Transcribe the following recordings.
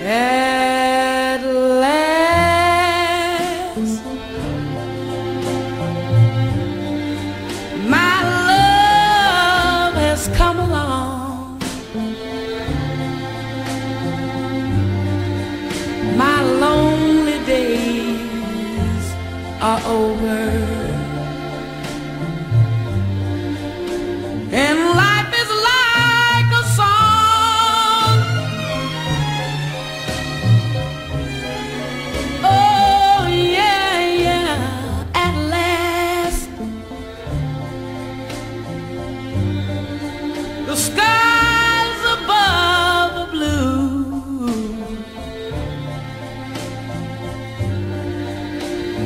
at last. My love has come along. My lonely days are over.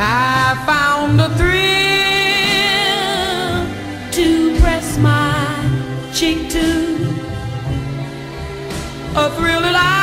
I found a thrill to press my cheek to, a thrill that